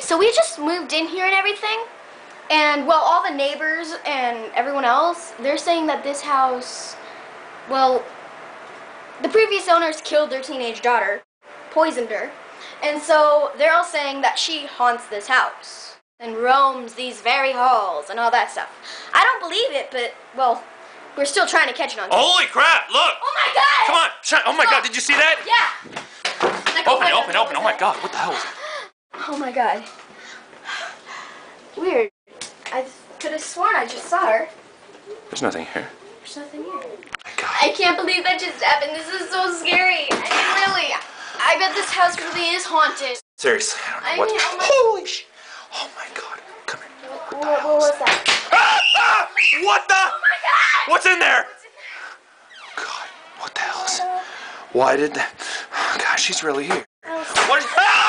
So we just moved in here and everything. And well, all the neighbors and everyone else, they're saying that this house, well, the previous owners killed their teenage daughter, poisoned her. And so they're all saying that she haunts this house and roams these very halls and all that stuff. I don't believe it, but well, we're still trying to catch it on. Holy crap! Look! Oh my god! Come on! Shine. Oh my god! Oh, did you see that? Yeah. Like, Open it! Open! Open! Oh my god! What the hell is it? Oh my god. Weird. I could have sworn I just saw her. There's nothing here. There's nothing here. God. I can't believe that just happened. This is so scary. I mean, really. I bet this house really is haunted. Seriously, I don't know I what. mean, oh Holy sh! Oh my god! Come here. What, What the what, was that? Ah! Ah! What the? Oh my god! What's in there? God, what the hell is? Why did that? Oh, gosh, she's really here. What is? Ah!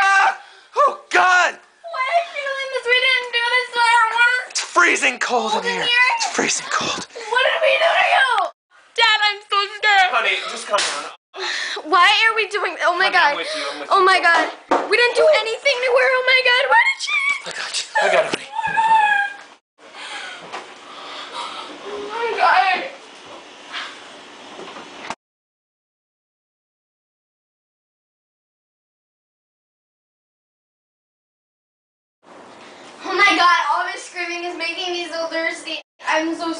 Ah! Oh God! Why am I feeling this? We didn't do this to our water. It's freezing cold in in here. here? It's freezing cold. What did we do to you? Dad, I'm so scared. Honey, just come down. Why are we doing? Oh my Honey, god. I'm with you, I'm with oh you. my god. We didn't do anything to her. Oh my god. Why did she? I got you. I got it, honey. Oh my god. Oh my god, all this screaming is making me so thirsty. I'm so.